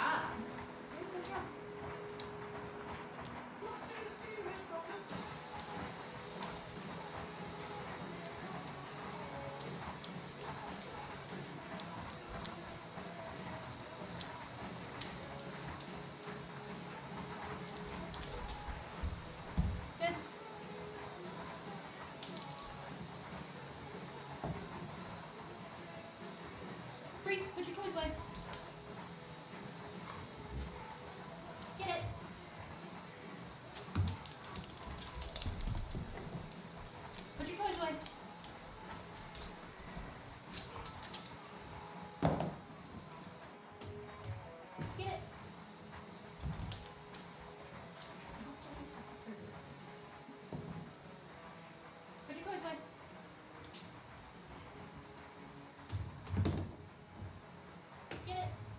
job. Put your toys away. get